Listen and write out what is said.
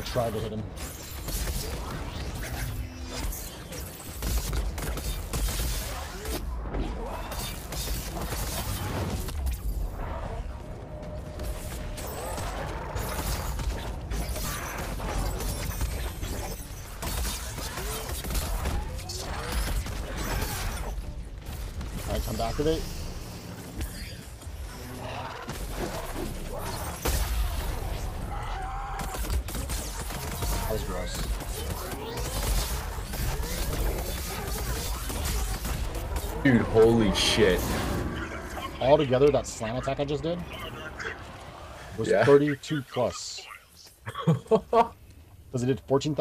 I tried to hit him. Alright, time to activate. That was gross. Dude, holy shit. Altogether, that slam attack I just did was Yeah. 32 plus. Because it did 14,000.